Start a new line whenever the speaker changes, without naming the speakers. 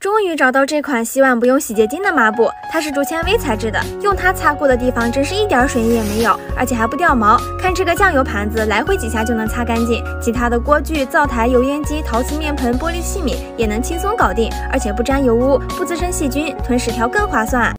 终于找到这款洗碗不用洗洁精的抹布，它是竹纤维材质的，用它擦过的地方真是一点水印也没有，而且还不掉毛。看这个酱油盘子，来回几下就能擦干净。其他的锅具、灶台、油烟机、陶瓷面盆、玻璃器皿也能轻松搞定，而且不沾油污，不滋生细菌，囤十条更划算。